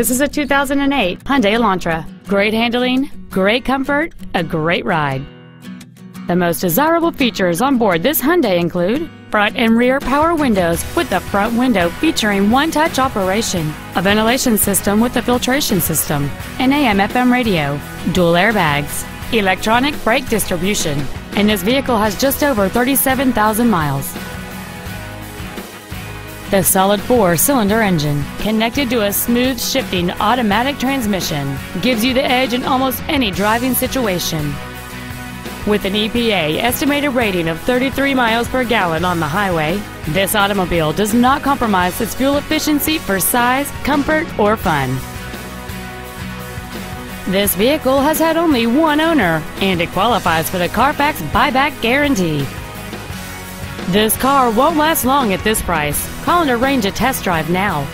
This is a 2008 Hyundai Elantra. Great handling, great comfort, a great ride. The most desirable features on board this Hyundai include front and rear power windows with the front window featuring one-touch operation, a ventilation system with a filtration system, an AM-FM radio, dual airbags, electronic brake distribution, and this vehicle has just over 37,000 miles. The solid four-cylinder engine, connected to a smooth shifting automatic transmission, gives you the edge in almost any driving situation. With an EPA estimated rating of 33 miles per gallon on the highway, this automobile does not compromise its fuel efficiency for size, comfort, or fun. This vehicle has had only one owner, and it qualifies for the Carfax buyback guarantee. This car won't last long at this price. Call and arrange a test drive now.